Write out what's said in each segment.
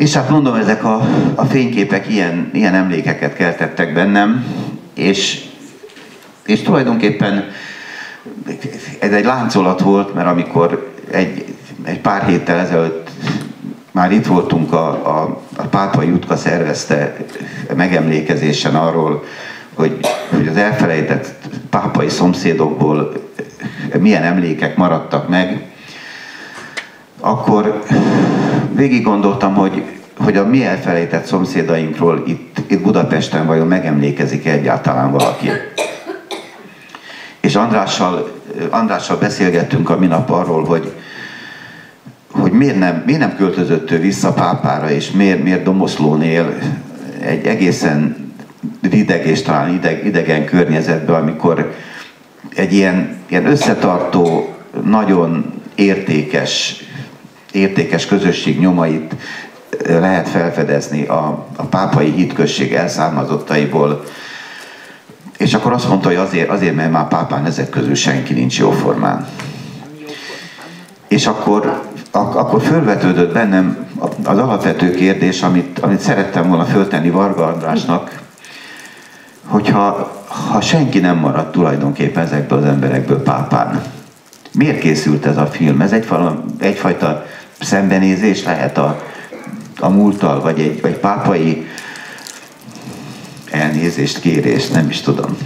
És hát mondom, ezek a, a fényképek ilyen, ilyen emlékeket keltettek bennem, és, és tulajdonképpen ez egy láncolat volt, mert amikor egy, egy pár héttel ezelőtt már itt voltunk, a, a, a Pápa Jutka szervezte megemlékezésen arról, hogy, hogy az elfelejtett pápai szomszédokból milyen emlékek maradtak meg, akkor végig gondoltam, hogy, hogy a mi elfelejtett szomszédainkról itt, itt Budapesten vajon megemlékezik egyáltalán valaki. És Andrással, Andrással beszélgettünk a minap arról, hogy, hogy miért nem, miért nem költözött ő vissza pápára, és miért, miért Domoszlón él egy egészen rideg és talán ideg, idegen környezetben, amikor egy ilyen, ilyen összetartó, nagyon értékes, értékes közösség nyomait lehet felfedezni a, a pápai hitközség elszármazottaiból. És akkor azt mondta, hogy azért, azért mert már pápán ezek közül senki nincs jóformán. És akkor, ak- akkor fölvetődött bennem az alapvető kérdés, amit, amit szerettem volna föltenni Varga Andrásnak, hogyha ha senki nem maradt tulajdonképpen ezekből az emberekből pápán, miért készült ez a film? Ez egyfajta, egyfajta szembenézés lehet a, a múlttal, vagy egy, vagy pápai elnézést, kérés, nem is tudom.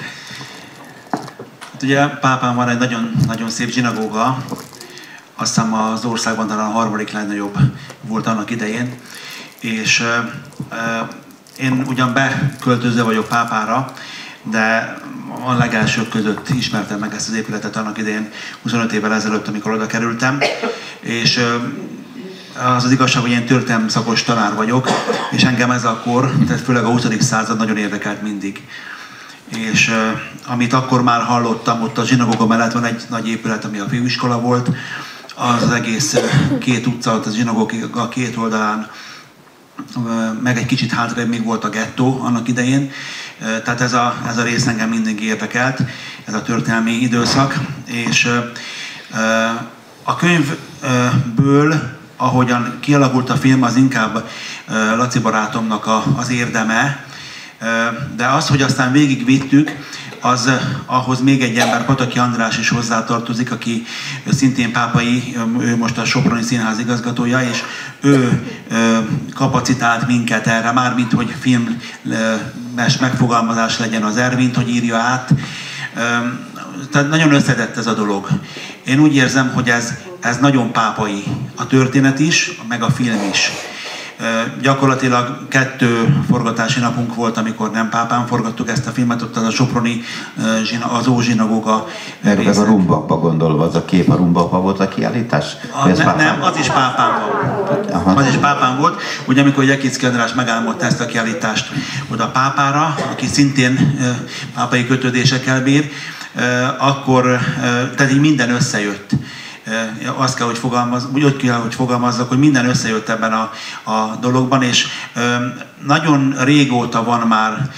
Hát ugye Pápán van egy nagyon, nagyon szép zsinagóga, azt hiszem az országban talán a harmadik legnagyobb volt annak idején, és uh, én ugyan beköltöző vagyok Pápára, de a legelsők között ismertem meg ezt az épületet annak idején 25 évvel ezelőtt, amikor oda kerültem, és az az igazság, hogy én történelmi szakos tanár vagyok, és engem ez a kor, tehát főleg a 20. század nagyon érdekelt mindig. És amit akkor már hallottam, ott a zsinagoga mellett van egy nagy épület, ami a főiskola volt, az, az egész két utca, ott a zsinagoga két oldalán, meg egy kicsit hátra még volt a gettó annak idején, tehát ez a, ez a rész engem mindig érdekelt, ez a történelmi időszak, és a könyvből ahogyan kialakult a film, az inkább Laci barátomnak a, az érdeme, de az, hogy aztán végigvittük, az ahhoz még egy ember, Pataki András is hozzátartozik, aki szintén pápai, ő most a Soproni Színház igazgatója, és ő kapacitált minket erre, mármint hogy filmes megfogalmazás legyen az Ervint, hogy írja át. Tehát nagyon összetett ez a dolog. Én úgy érzem, hogy ez ez nagyon pápai. A történet is, meg a film is. Gyakorlatilag kettő forgatási napunk volt, amikor nem pápán forgattuk ezt a filmet, ott az a Soproni, az Ózsinagóga Meg, meg a Rumbakba gondolva, az a kép a Rumbakba volt a kiállítás? A, ne, nem, az is pápán volt. Aha. Az is pápán volt. Ugye amikor Jekicki András megálmodta ezt a kiállítást oda pápára, aki szintén pápai kötődésekkel bír, akkor tehát így minden összejött azt kell, hogy fogalmaz, úgy kell, hogy fogalmazzak, hogy minden összejött ebben a, a dologban, és nagyon régóta van már,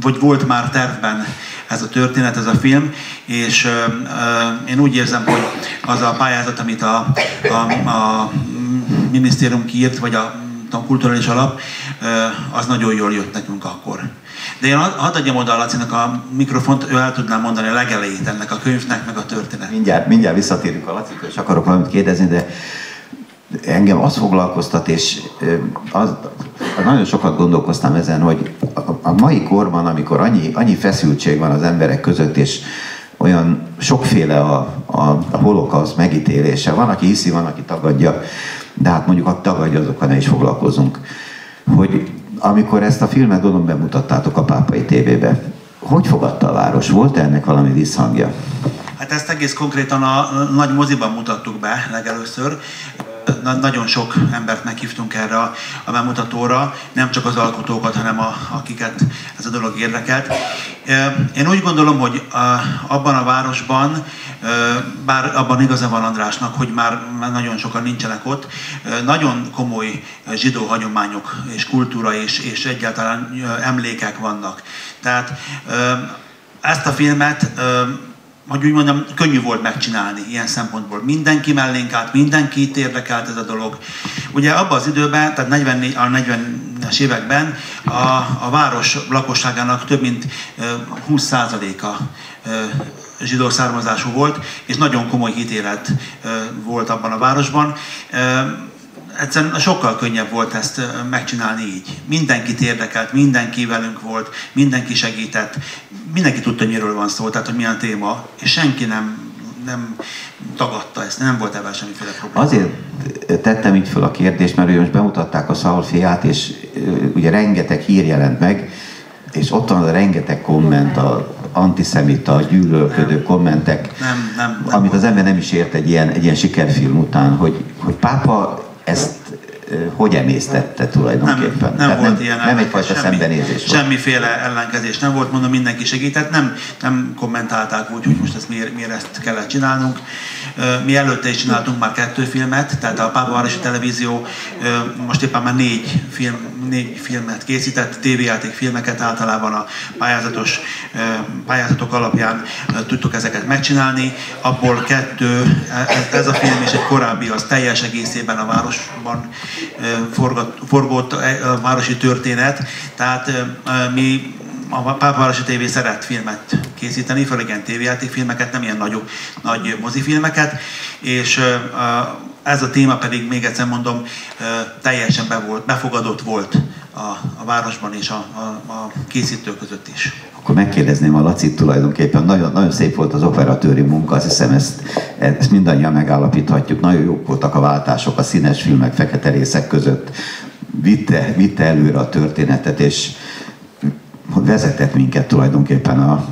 vagy volt már tervben ez a történet, ez a film, és én úgy érzem, hogy az a pályázat, amit a, a, a minisztérium kiírt, vagy a, a kulturális alap, az nagyon jól jött nekünk akkor. De én hadd adjam oda a Lacinak a mikrofont, ő el tudná mondani a legelejét ennek a könyvnek, meg a történet. Mindjárt, mindjárt visszatérünk a Lacikra, és akarok valamit kérdezni, de engem az foglalkoztat, és az, nagyon sokat gondolkoztam ezen, hogy a, mai korban, amikor annyi, annyi feszültség van az emberek között, és olyan sokféle a, a, a holokauszt megítélése. Van, aki hiszi, van, aki tagadja, de hát mondjuk a tagadja, azokkal ne is foglalkozunk. Hogy amikor ezt a filmet gondolom bemutattátok a pápai tévébe, hogy fogadta a város? Volt -e ennek valami visszhangja? Hát ezt egész konkrétan a nagy moziban mutattuk be legelőször. Na, nagyon sok embert meghívtunk erre a, a bemutatóra, nem csak az alkotókat, hanem a, akiket ez a dolog érdekelt. Én úgy gondolom, hogy abban a városban, bár abban igaza van Andrásnak, hogy már, már nagyon sokan nincsenek ott, nagyon komoly zsidó hagyományok és kultúra és, és egyáltalán emlékek vannak. Tehát ezt a filmet hogy úgy mondjam, könnyű volt megcsinálni ilyen szempontból. Mindenki mellénk állt, mindenkit érdekelt ez a dolog. Ugye abban az időben, tehát 44, a 40-es években a, a város lakosságának több mint 20%-a zsidó származású volt, és nagyon komoly hitélet volt abban a városban egyszerűen sokkal könnyebb volt ezt megcsinálni így. Mindenkit érdekelt, mindenki velünk volt, mindenki segített, mindenki tudta, hogy miről van szó, tehát hogy milyen téma, és senki nem, nem tagadta ezt, nem volt ebben semmiféle probléma. Azért tettem így föl a kérdést, mert most bemutatták a Saul fiát, és ugye rengeteg hír jelent meg, és ott van a rengeteg komment, a antiszemita, gyűlölködő kommentek, nem, nem, nem amit az ember nem is ért egy ilyen, egy ilyen sikerfilm után, hogy, hogy pápa ezt hogy emésztette tulajdonképpen? Nem, nem volt ilyen Nem egyfajta semmi, szembenézés volt. Semmiféle ellenkezés nem volt, mondom, mindenki segített, nem, nem kommentálták úgy, hogy most ezt miért, miért ezt kellett csinálnunk. Mi előtte is csináltunk már kettő filmet, tehát a Pápavárosi Televízió most éppen már négy, film, négy filmet készített, tévéjáték filmeket általában a pályázatos pályázatok alapján tudtuk ezeket megcsinálni. Abból kettő, e, ez a film és egy korábbi, az teljes egészében a városban forgott, forgott a városi történet, tehát mi a Pápavárosi TV szeret filmet készíteni, főleg ilyen tévéjátékfilmeket, nem ilyen nagyobb, nagy mozifilmeket, és ez a téma pedig, még egyszer mondom, teljesen be volt, befogadott volt a, a városban és a, a, a készítők között is. Akkor megkérdezném a Lacit tulajdonképpen, nagyon, nagyon szép volt az operatőri munka, azt hiszem ezt, ezt mindannyian megállapíthatjuk, nagyon jók voltak a váltások a színes filmek, fekete részek között, vitte, vitte előre a történetet, és vezetett minket tulajdonképpen a,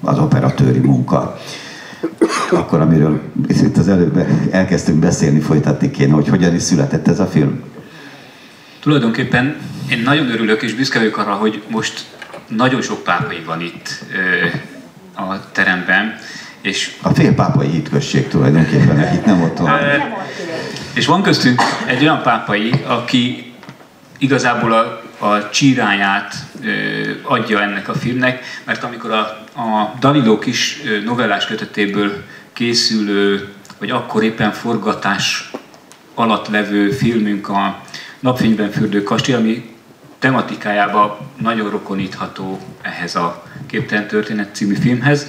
az operatőri munka. Akkor, amiről itt az előbb elkezdtünk beszélni, folytatni kéne, hogy hogyan is született ez a film? Tulajdonképpen én nagyon örülök és büszke vagyok arra, hogy most nagyon sok pápai van itt a teremben, és a fél pápai hitközség tulajdonképpen, akik nem ott van. És van köztünk egy olyan pápai, aki igazából a, a csíráját adja ennek a filmnek, mert amikor a, a Daliló kis novellás kötetéből készülő, vagy akkor éppen forgatás alatt levő filmünk a Napfényben fürdő kastély, ami tematikájába nagyon rokonítható ehhez a Képtelen történet című filmhez.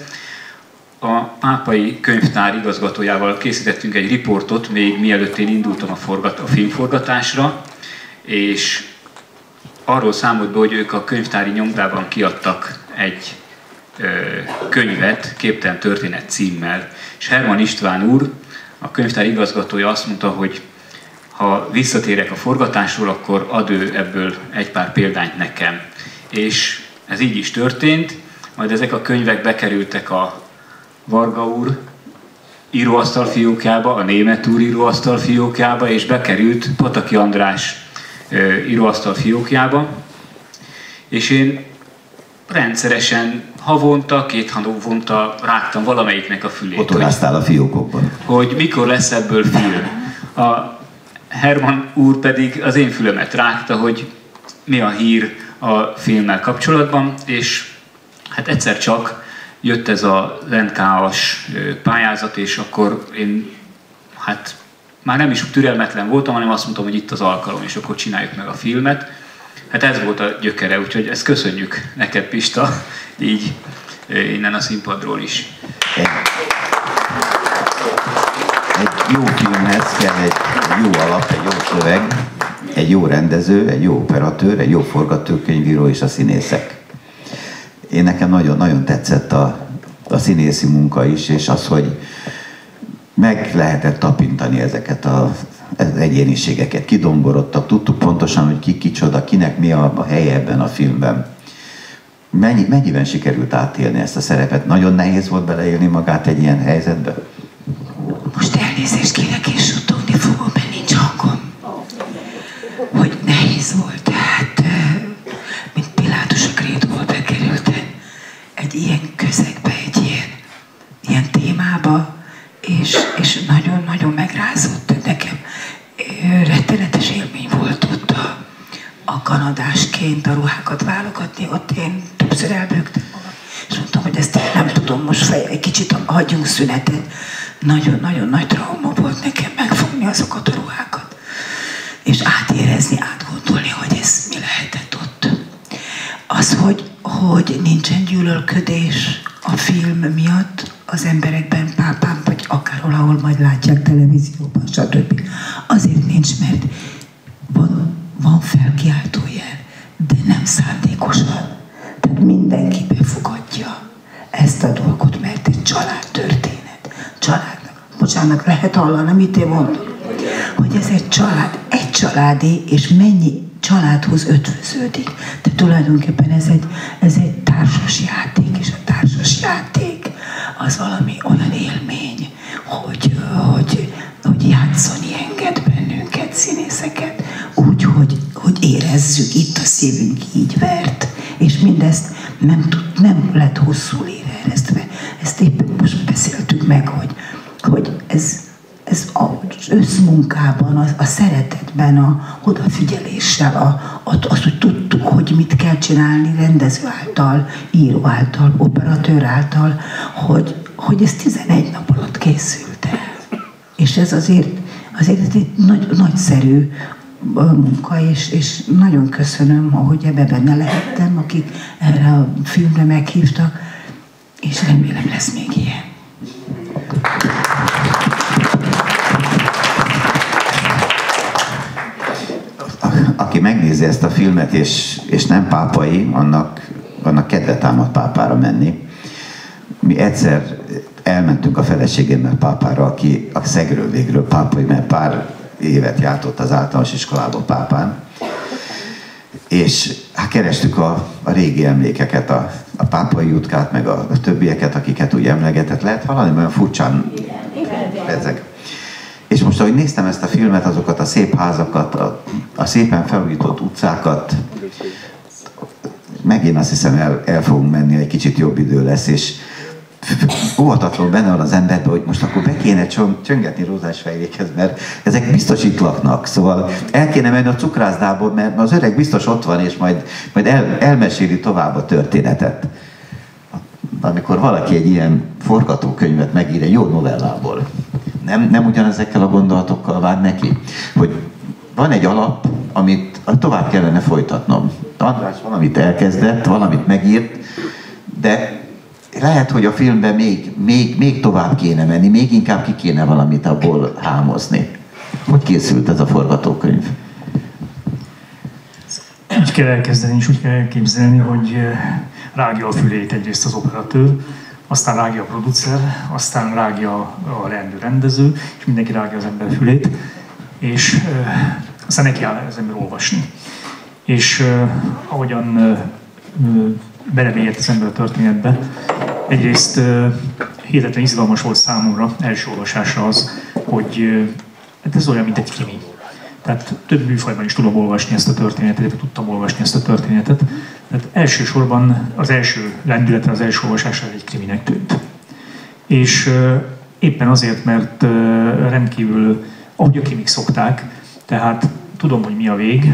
A pápai könyvtár igazgatójával készítettünk egy riportot, még mielőtt én indultam a, forgat, a filmforgatásra, és arról számolt be, hogy ők a könyvtári nyomdában kiadtak egy ö, könyvet, Képtelen történet címmel, és Herman István úr, a könyvtár igazgatója azt mondta, hogy ha visszatérek a forgatásról, akkor ad ő ebből egy pár példányt nekem. És ez így is történt, majd ezek a könyvek bekerültek a Varga úr íróasztal fiókjába, a német úr íróasztal fiókjába, és bekerült Pataki András íróasztal fiókjába. És én rendszeresen havonta, két havonta rágtam valamelyiknek a fülét. Ott a fiókokban. Hogy mikor lesz ebből film. A Herman úr pedig az én fülemet rágta, hogy mi a hír a filmmel kapcsolatban, és hát egyszer csak jött ez a lentkáos pályázat, és akkor én hát már nem is türelmetlen voltam, hanem azt mondtam, hogy itt az alkalom, és akkor csináljuk meg a filmet. Hát ez volt a gyökere, úgyhogy ezt köszönjük neked Pista, így innen a színpadról is egy jó filmhez kell egy jó alap, egy jó szöveg, egy jó rendező, egy jó operatőr, egy jó forgatókönyvíró és a színészek. Én nekem nagyon-nagyon tetszett a, a színészi munka is, és az, hogy meg lehetett tapintani ezeket az egyéniségeket, kidomborodtak, tudtuk pontosan, hogy ki kicsoda, kinek mi a, a helye ebben a filmben. Mennyi, mennyiben sikerült átélni ezt a szerepet? Nagyon nehéz volt beleélni magát egy ilyen helyzetbe? Most elnézést kérek, és a ruhákat válogatni, ott én többször elbőgtem magam, és mondtam, hogy ezt nem tudom most fej, egy kicsit hagyjunk szünetet. Nagyon-nagyon nagy trauma volt nekem megfogni azokat a ruhákat. És átérezni, átgondolni, hogy ez mi lehetett ott. Az, hogy, hogy nincsen gyűlölködés a film miatt az emberekben, pápám, vagy akárhol, ahol majd látják televízióban, stb. Azért nincs, mert van, van felkiáltójel, de nem szándékosan. Tehát mindenki befogadja ezt a dolgot, mert egy családtörténet. Családnak, bocsánat, lehet hallani, amit én mondok? Hogy ez egy család, egy családi, és mennyi családhoz ötvöződik. De tulajdonképpen ez egy, ez egy társas játék, és a társas játék az valami olyan élmény, érezzük, itt a szívünk így vert, és mindezt nem, tud, nem lett hosszú éreztve. Ezt éppen most beszéltük meg, hogy, hogy ez, ez az összmunkában, a, a szeretetben, a odafigyeléssel, a, a, azt, hogy tudtuk, hogy mit kell csinálni rendező által, író által, operatőr által, hogy, hogy ez 11 nap alatt készült el. És ez azért, azért ez egy nagy, nagyszerű munka, és, és nagyon köszönöm, hogy ebbe benne lehettem, akik erre a filmre meghívtak, és remélem lesz még ilyen. Aki megnézi ezt a filmet, és, és nem pápai, annak, annak kedve támad pápára menni. Mi egyszer elmentünk a feleségemmel pápára, aki a szegről végről pápai, mert pár évet járt ott az általános iskolában pápán. És hát kerestük a, a régi emlékeket, a, a pápai jutkát, meg a, a többieket, akiket úgy emlegetett. Lehet valami olyan furcsán ezek. És most, ahogy néztem ezt a filmet, azokat a szép házakat, a, a szépen felújított utcákat, megint azt hiszem el, el fogunk menni, egy kicsit jobb idő lesz, és óvatatlan benne van az emberben, hogy most akkor be kéne csöngetni rózás fejlékhez, mert ezek biztos itt laknak. Szóval el kéne menni a cukrászdából, mert az öreg biztos ott van, és majd, majd el, elmeséli tovább a történetet. Amikor valaki egy ilyen forgatókönyvet megír egy jó novellából, nem, nem ugyanezekkel a gondolatokkal vág neki, hogy van egy alap, amit tovább kellene folytatnom. András valamit elkezdett, valamit megírt, de lehet, hogy a filmben még, még, még tovább kéne menni, még inkább ki kéne valamit abból hámozni. Hogy készült ez a forgatókönyv? Úgy kell elkezdeni, és úgy kell elképzelni, hogy eh, rágja a fülét egyrészt az operatőr, aztán rágja a producer, aztán rágja a rendő rendező, és mindenki rágja az ember fülét, és uh, aztán neki áll az ember olvasni. És uh, ahogyan belemélyed az ember a történetbe, Egyrészt hihetetlen izgalmas volt számomra első olvasásra az, hogy hát ez olyan, mint egy krimi. Tehát több műfajban is tudom olvasni ezt a történetet, illetve tudtam olvasni ezt a történetet. Tehát elsősorban az első lendületen, az első olvasásra egy kriminek tűnt. És éppen azért, mert rendkívül, ahogy a krimik szokták, tehát tudom, hogy mi a vég,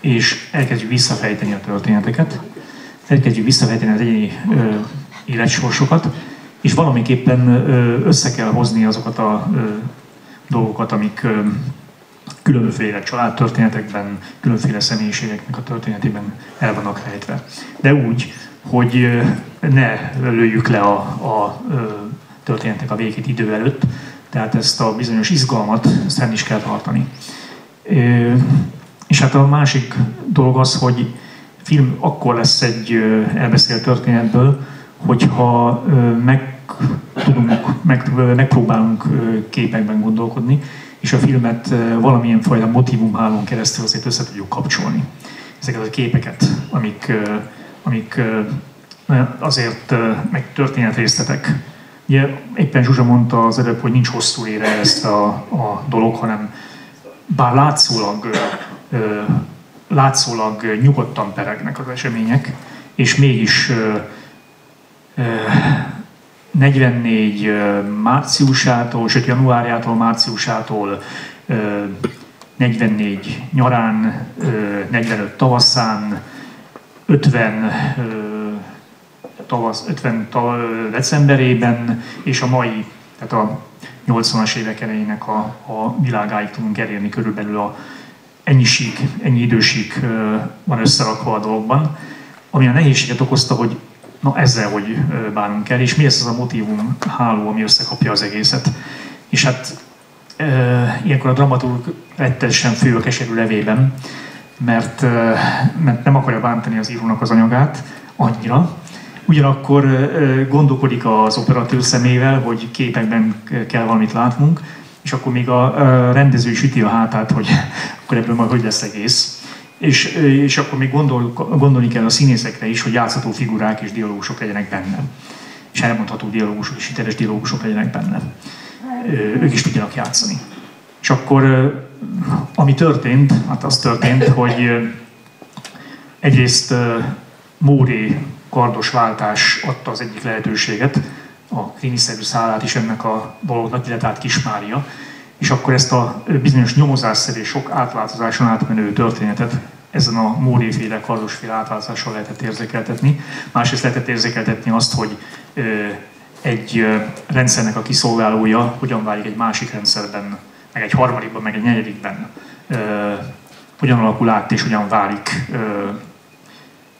és elkezdjük visszafejteni a történeteket, elkezdjük visszafejteni az egyéni életsorsokat, és valamiképpen össze kell hozni azokat a dolgokat, amik különféle családtörténetekben, különféle személyiségeknek a történetében el vannak rejtve. De úgy, hogy ne lőjük le a, a történetnek a végét idő előtt, tehát ezt a bizonyos izgalmat ezt is kell tartani. És hát a másik dolog az, hogy film akkor lesz egy elbeszélt történetből, hogyha meg tudunk, meg, megpróbálunk képekben gondolkodni, és a filmet valamilyen fajta motivumhálón keresztül azért össze tudjuk kapcsolni. Ezeket a képeket, amik, amik azért meg történetrészletek. Ugye éppen Zsuzsa mondta az előbb, hogy nincs hosszú ére ezt a, a dolog, hanem bár látszólag, látszólag nyugodtan peregnek az események, és mégis 44 márciusától, sőt januárjától, márciusától 44 nyarán, 45 tavaszán, 50 tavasz 50 decemberében, és a mai, tehát a 80-as évek elejének a, a világáig tudunk elérni körülbelül a ennyiség, ennyi időség van összerakva a dolgban, ami a nehézséget okozta, hogy na ezzel hogy bánunk el, és mi ez az a motivum háló, ami összekapja az egészet. És hát e, ilyenkor a dramaturg rettesen fő a keserű levében, mert, e, mert nem akarja bántani az írónak az anyagát annyira, Ugyanakkor gondolkodik az operatőr szemével, hogy képekben kell valamit látnunk, és akkor még a rendező is üti a hátát, hogy akkor ebből majd hogy lesz egész. És, és akkor még gondol, gondolni kell a színészekre is, hogy játszható figurák és dialógusok legyenek benne. És elmondható dialógusok és hiteles dialógusok legyenek benne. Ők is tudjanak játszani. És akkor, ami történt, hát az történt, hogy egyrészt Móri kardos váltás adta az egyik lehetőséget, a kliniszerű szállát is ennek a dolognak, illetve át Kismária, és akkor ezt a bizonyos nyomozásszerű sok átváltozáson átmenő történetet ezen a Móri-féle, kardosféle átváltozással lehetett érzékeltetni. Másrészt lehetett érzékeltetni azt, hogy egy rendszernek a kiszolgálója hogyan válik egy másik rendszerben, meg egy harmadikban, meg egy negyedikben, hogyan alakul át és hogyan válik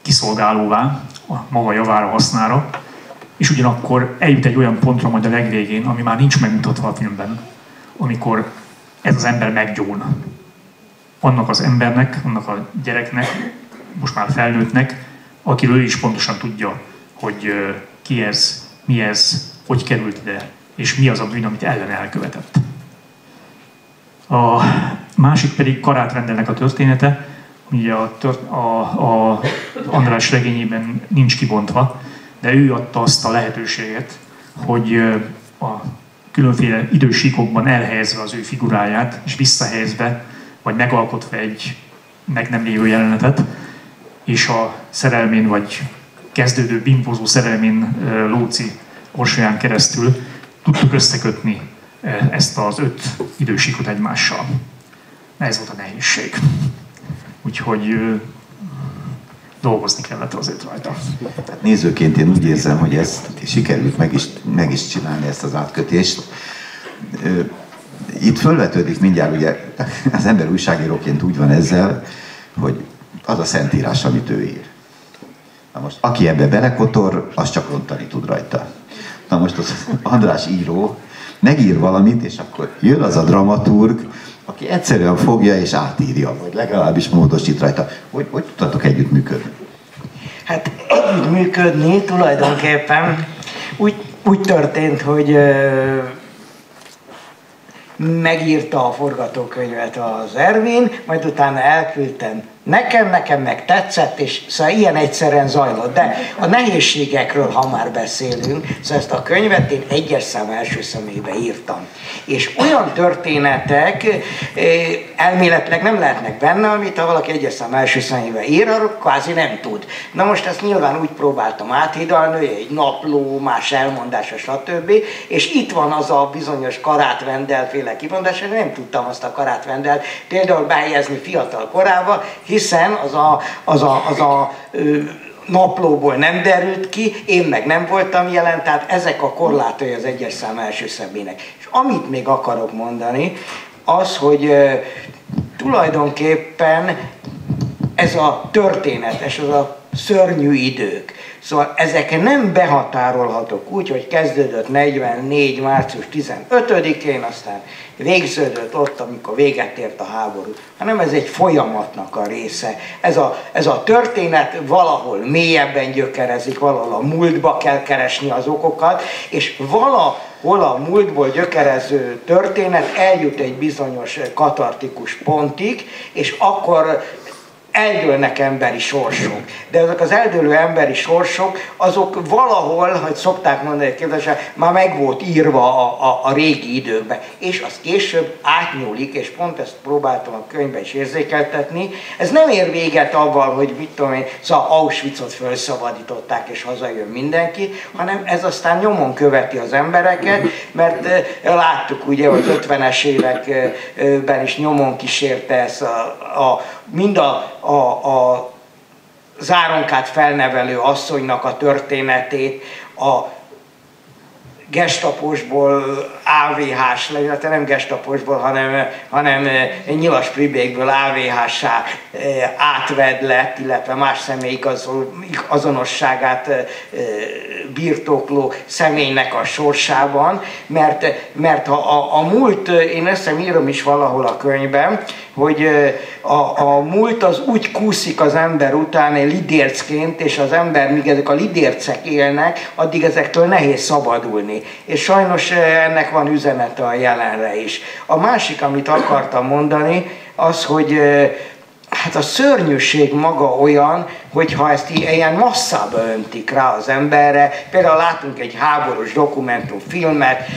kiszolgálóvá a maga javára, hasznára, és ugyanakkor eljut egy olyan pontra majd a legvégén, ami már nincs megmutatva a filmben, amikor ez az ember meggyón. Annak az embernek, annak a gyereknek, most már felnőttnek, akiről ő is pontosan tudja, hogy ki ez, mi ez, hogy került ide, és mi az a bűn, amit ellen elkövetett. A másik pedig Karát rendelnek a története, ugye a, tört, a, a András regényében nincs kibontva, de ő adta azt a lehetőséget, hogy a különféle idősíkokban elhelyezve az ő figuráját, és visszahelyezve, vagy megalkotva egy meg nem lévő jelenetet, és a szerelmén, vagy kezdődő bimbozó szerelmén Lóci orsolyán keresztül tudtuk összekötni ezt az öt idősíkot egymással. Ez volt a nehézség. Úgyhogy dolgozni kellett azért rajta. Hát nézőként én úgy érzem, hogy ezt sikerült meg is, meg is csinálni ezt az átkötést. Itt fölvetődik mindjárt, ugye az ember újságíróként úgy van ezzel, hogy az a szentírás, amit ő ír. Na most, aki ebbe belekotor, az csak rontani tud rajta. Na most az András író megír valamit, és akkor jön az a dramaturg, aki egyszerűen fogja és átírja, vagy legalábbis módosít rajta. Hogy, hogy tudtatok együttműködni? Hát együttműködni tulajdonképpen úgy, úgy történt, hogy megírta a forgatókönyvet az Ervin, majd utána elküldtem Nekem, nekem meg tetszett, és szóval ilyen egyszerűen zajlott. De a nehézségekről, ha már beszélünk, szóval ezt a könyvet én egyes szám első személybe írtam. És olyan történetek eh, elméletileg nem lehetnek benne, amit ha valaki egyes szám első személybe ír, arról kvázi nem tud. Na most ezt nyilván úgy próbáltam áthidalni, egy napló, más elmondása, stb. És itt van az a bizonyos karátvendel féle kivondás, nem tudtam azt a karátvendel például behelyezni fiatal korába, hiszen az a, az a, az a ö, naplóból nem derült ki, én meg nem voltam jelen, tehát ezek a korlátai az egyes szám első személynek. És amit még akarok mondani, az, hogy tulajdonképpen ez a történet, és az a szörnyű idők, Szóval ezek nem behatárolhatók úgy, hogy kezdődött 44. március 15-én, aztán végződött ott, amikor véget ért a háború, hanem ez egy folyamatnak a része. Ez a, ez a történet valahol mélyebben gyökerezik, valahol a múltba kell keresni az okokat, és valahol a múltból gyökerező történet eljut egy bizonyos katartikus pontig, és akkor eldőlnek emberi sorsok. De ezek az eldőlő emberi sorsok, azok valahol, hogy szokták mondani, képzelse, már meg volt írva a, a, a régi időkben. És az később átnyúlik, és pont ezt próbáltam a könyvben is érzékeltetni. Ez nem ér véget avval, hogy mit tudom én, szóval Auschwitzot felszabadították, és hazajön mindenki, hanem ez aztán nyomon követi az embereket, mert láttuk ugye, hogy 50-es években is nyomon kísérte ezt a, a mind a, a, a záronkát felnevelő asszonynak a történetét, a gestaposból AVH-s, illetve nem gestaposból, hanem, hanem nyilas pribékből AVH-sá átvedlett, illetve más személy azonosságát birtokló személynek a sorsában, mert, mert ha a, a múlt, én ezt írom is valahol a könyvben, hogy a, a múlt az úgy kúszik az ember után lidércként, és az ember, míg ezek a lidércek élnek, addig ezektől nehéz szabadulni. És sajnos ennek van üzenete a jelenre is. A másik, amit akartam mondani, az, hogy hát a szörnyűség maga olyan, hogyha ezt ilyen masszába öntik rá az emberre, például látunk egy háborús dokumentumfilmet,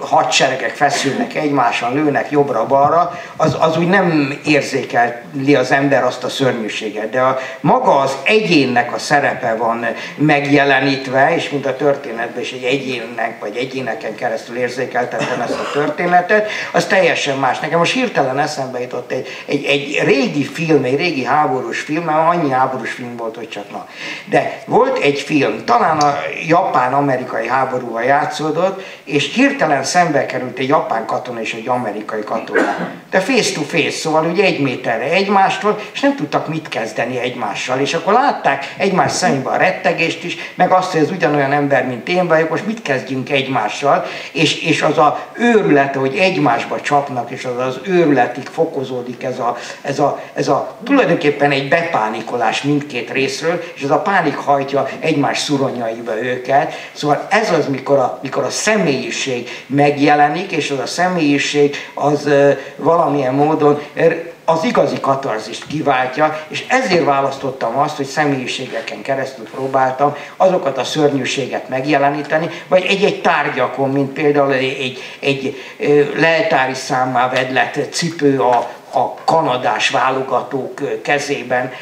hadseregek feszülnek egymáson, lőnek jobbra-balra, az, az úgy nem érzékeli az ember azt a szörnyűséget, de a, maga az egyénnek a szerepe van megjelenítve, és mint a történetben is egy egyénnek vagy egyéneken keresztül érzékeltettem ezt a történetet, az teljesen más. Nekem most hirtelen eszembe jutott egy, egy, egy régi film, egy régi háborús film, annyi háborús film volt, hogy csak na. De volt egy film, talán a japán-amerikai háborúval játszódott, és hirtelen szembe került egy japán katona és egy amerikai katona. De face to face, szóval ugye egy méterre egymástól, és nem tudtak mit kezdeni egymással. És akkor látták egymás szemébe a rettegést is, meg azt, hogy ez ugyanolyan ember, mint én vagyok, most mit kezdjünk egymással, és, és az a őrület, hogy egymásba csapnak, és az az őrületig fokozódik ez a, ez a, ez a tulajdonképpen egy bepánikolás mindkét részről, és ez a pánik hajtja egymás szuronyaiba őket. Szóval ez az, mikor a, mikor a személyiség megjelenik, és az a személyiség az valamilyen módon er, az igazi katarzist kiváltja, és ezért választottam azt, hogy személyiségeken keresztül próbáltam azokat a szörnyűséget megjeleníteni, vagy egy-egy tárgyakon, mint például egy, egy, egy leltári számmá vedlett cipő a, a kanadás válogatók kezében,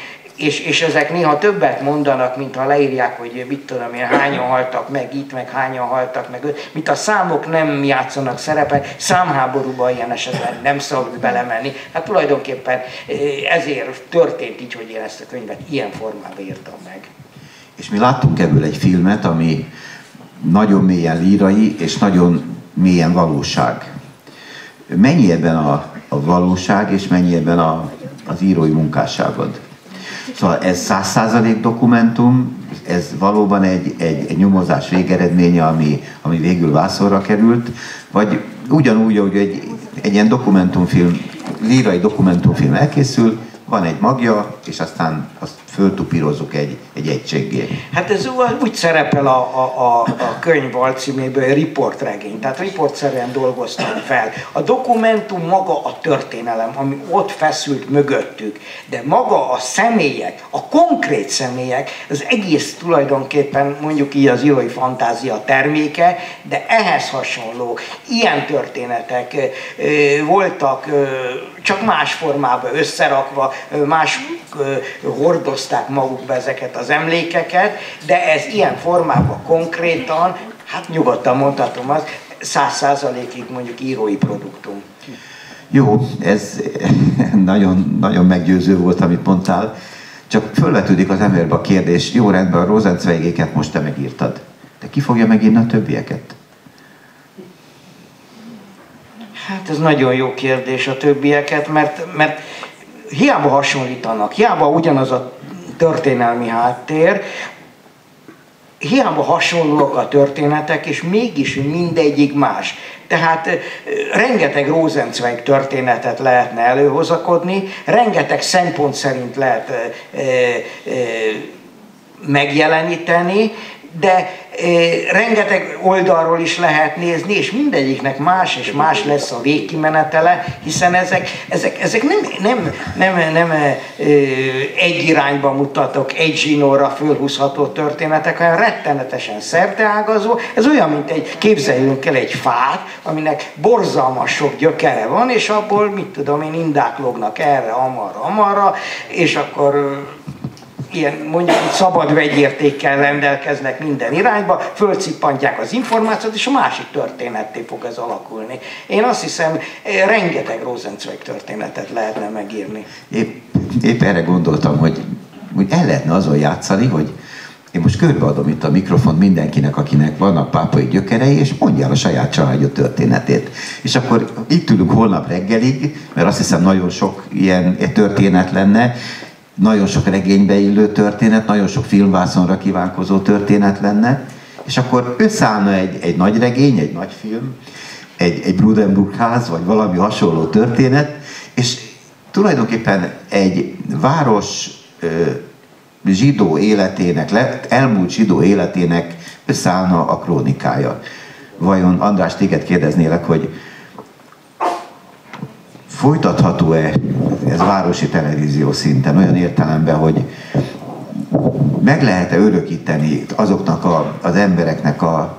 és, és ezek néha többet mondanak, mint ha leírják, hogy mit tudom én, hányan haltak meg itt, meg hányan haltak meg mint a számok nem játszanak szerepet, számháborúban ilyen esetben nem szabad belemenni. Hát tulajdonképpen eh, ezért történt így, hogy én ezt a könyvet ilyen formában írtam meg. És mi láttunk ebből egy filmet, ami nagyon mélyen lírai, és nagyon mélyen valóság. Mennyi ebben a, a valóság, és mennyi ebben a, az írói munkásságod? Szóval ez száz százalék dokumentum, ez valóban egy, egy, egy nyomozás végeredménye, ami, ami végül vászorra került, vagy ugyanúgy, hogy egy, egy ilyen dokumentumfilm, lírai dokumentumfilm elkészül, van egy magja, és aztán azt föltupírozzuk egy, egy egységgé. Hát ez úgy szerepel a, a, a, a könyv alcíméből, riportregény, tehát riportszerűen dolgoztam fel. A dokumentum maga a történelem, ami ott feszült mögöttük, de maga a személyek, a konkrét személyek, az egész tulajdonképpen mondjuk így az írói fantázia terméke, de ehhez hasonló ilyen történetek voltak csak más formában összerakva, más hordozták magukba ezeket az emlékeket, de ez ilyen formában konkrétan, hát nyugodtan mondhatom azt, száz százalékig mondjuk írói produktum. Jó, ez nagyon, nagyon meggyőző volt, amit mondtál. Csak fölvetődik az emberbe a kérdés, jó rendben, a Rosencweigéket most te megírtad. De ki fogja megírni a többieket? Hát ez nagyon jó kérdés a többieket, mert, mert hiába hasonlítanak, hiába ugyanaz a történelmi háttér, hiába hasonlóak a történetek, és mégis mindegyik más. Tehát rengeteg Rosenzweig történetet lehetne előhozakodni, rengeteg szempont szerint lehet e, e, megjeleníteni, de rengeteg oldalról is lehet nézni, és mindegyiknek más és más lesz a végkimenetele, hiszen ezek, ezek, ezek nem, nem, nem, nem egy irányba mutatok, egy zsinórra fölhúzható történetek, hanem rettenetesen szerteágazó. Ez olyan, mint egy, képzeljünk el egy fát, aminek borzalmas sok gyökere van, és abból, mit tudom én, indák lognak erre, amarra, amarra, és akkor ilyen mondjuk hogy szabad vegyértékkel rendelkeznek minden irányba, fölcippantják az információt, és a másik történetté fog ez alakulni. Én azt hiszem, rengeteg Rosenzweig történetet lehetne megírni. Épp, épp erre gondoltam, hogy hogy el lehetne azon játszani, hogy én most körbeadom itt a mikrofon mindenkinek, akinek vannak pápai gyökerei, és mondja el a saját családja történetét. És akkor itt ülünk holnap reggelig, mert azt hiszem nagyon sok ilyen történet lenne, nagyon sok regénybe illő történet, nagyon sok filmvászonra kívánkozó történet lenne, és akkor összeállna egy, egy nagy regény, egy nagy film, egy, egy Brudenburg ház, vagy valami hasonló történet, és tulajdonképpen egy város zsidó életének, elmúlt zsidó életének összeállna a krónikája. Vajon András, téged kérdeznélek, hogy folytatható-e ez városi televízió szinten olyan értelemben, hogy meg lehet-e örökíteni azoknak a, az embereknek a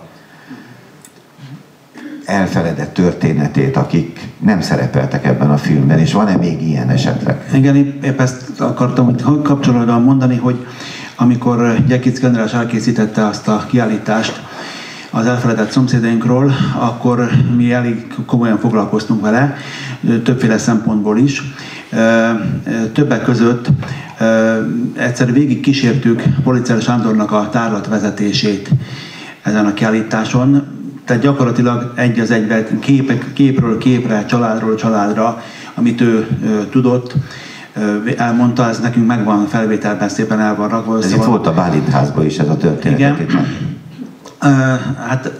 elfeledett történetét, akik nem szerepeltek ebben a filmben, és van-e még ilyen esetleg? Igen, épp ezt akartam hogy kapcsolatban mondani, hogy amikor Gyekic András elkészítette azt a kiállítást az elfeledett szomszédainkról, akkor mi elég komolyan foglalkoztunk vele, többféle szempontból is. Többek között egyszer végig kísértük Policel Sándornak a tárlatvezetését ezen a kiállításon, tehát gyakorlatilag egy az egyben képek, képről képre, családról családra, amit ő, tudott, elmondta, ez nekünk megvan felvételben, szépen el van rakva. Ez szóval... itt volt a Bálint házban is ez a történet. Igen. Hát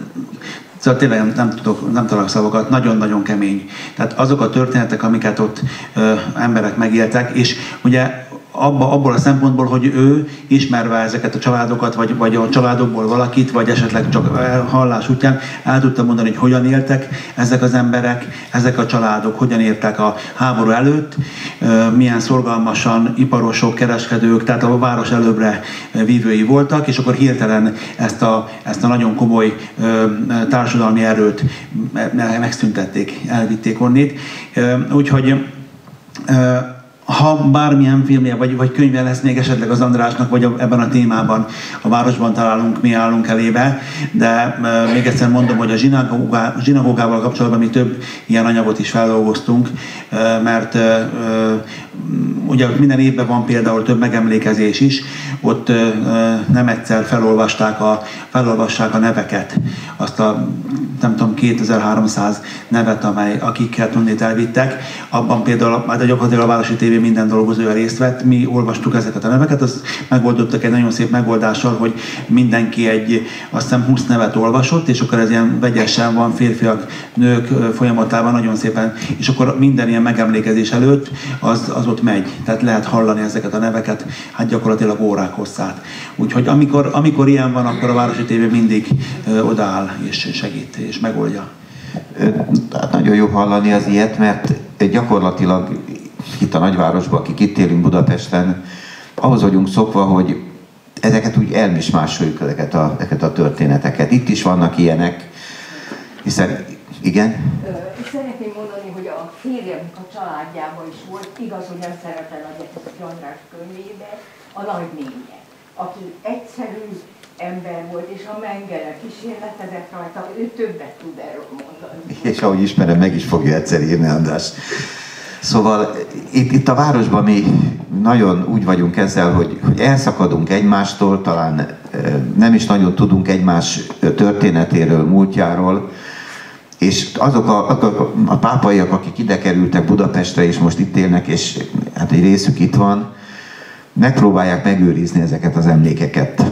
Szóval tényleg nem, nem, tudok, nem találok szavakat, nagyon-nagyon kemény. Tehát azok a történetek, amiket ott ö, emberek megéltek, és ugye abba, abból a szempontból, hogy ő ismerve ezeket a családokat, vagy, vagy a családokból valakit, vagy esetleg csak hallás útján el tudta mondani, hogy hogyan éltek ezek az emberek, ezek a családok, hogyan éltek a háború előtt, milyen szorgalmasan iparosok, kereskedők, tehát a város előbbre vívői voltak, és akkor hirtelen ezt a, ezt a nagyon komoly társadalmi erőt megszüntették, elvitték onnét. Úgyhogy ha bármilyen filmje vagy, vagy könyve lesz még esetleg az Andrásnak, vagy a, ebben a témában a városban találunk, mi állunk elébe, de e, még egyszer mondom, hogy a zsinagógá, zsinagógával kapcsolatban mi több ilyen anyagot is feldolgoztunk, e, mert e, ugye minden évben van például több megemlékezés is, ott e, nem egyszer felolvasták a, felolvassák a neveket, azt a nem tudom, 2300 nevet, amely, akiket onnét elvittek, abban például, hát gyakorlatilag a Városi TV minden dolgozója részt vett, mi olvastuk ezeket a neveket, azt megoldottak egy nagyon szép megoldással, hogy mindenki egy, azt hiszem 20 nevet olvasott, és akkor ez ilyen vegyesen van, férfiak, nők folyamatában nagyon szépen, és akkor minden ilyen megemlékezés előtt az, az ott megy, tehát lehet hallani ezeket a neveket, hát gyakorlatilag órák hosszát. Úgyhogy amikor, amikor ilyen van, akkor a Városi TV mindig odaáll és segít és megoldja. Hát nagyon jó hallani az ilyet, mert gyakorlatilag itt a nagyvárosban, akik itt élünk Budapesten, ahhoz vagyunk szokva, hogy ezeket úgy elmismásoljuk, ezeket a, ezeket a történeteket. Itt is vannak ilyenek, hiszen, igen? Szeretném mondani, a férjem a családjában is volt, igaz, hogy nem szerepel a Gyetek András könyvébe, a nagynénye, aki egyszerű ember volt, és a Mengele kísérletezett rajta, ő többet tud erről mondani. És ahogy ismerem, meg is fogja egyszer írni András. Szóval itt, itt a városban mi nagyon úgy vagyunk ezzel, hogy, hogy elszakadunk egymástól, talán nem is nagyon tudunk egymás történetéről, múltjáról, és azok a, a, a pápaiak, akik ide kerültek Budapestre, és most itt élnek, és hát egy részük itt van, megpróbálják megőrizni ezeket az emlékeket.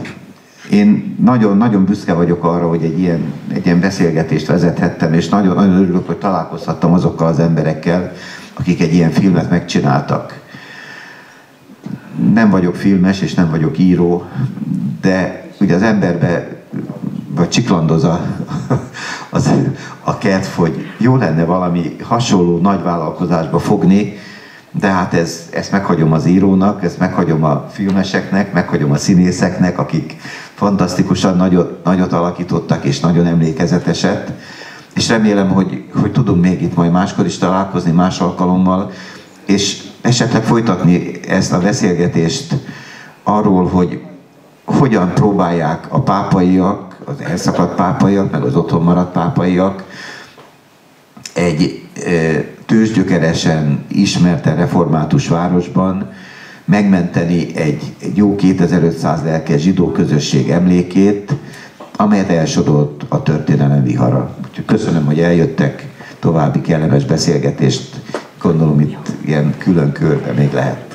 Én nagyon, nagyon büszke vagyok arra, hogy egy ilyen, egy ilyen beszélgetést vezethettem, és nagyon, nagyon örülök, hogy találkozhattam azokkal az emberekkel, akik egy ilyen filmet megcsináltak. Nem vagyok filmes, és nem vagyok író, de ugye az emberbe vagy csiklandoz a, az, a kert, hogy jó lenne valami hasonló nagy vállalkozásba fogni, de hát ez, ezt meghagyom az írónak, ezt meghagyom a filmeseknek, meghagyom a színészeknek, akik fantasztikusan nagyot, nagyot alakítottak és nagyon emlékezeteset. És remélem, hogy, hogy tudunk még itt majd máskor is találkozni, más alkalommal, és esetleg folytatni ezt a beszélgetést arról, hogy hogyan próbálják a pápaiak, az elszakadt pápaiak, meg az otthon maradt pápaiak egy tőzsgyökeresen ismerte református városban megmenteni egy, egy jó 2500 lelkes zsidó közösség emlékét, amelyet elsodort a történelem vihara. Úgyhogy köszönöm, hogy eljöttek, további kellemes beszélgetést, gondolom itt ilyen külön körbe még lehet.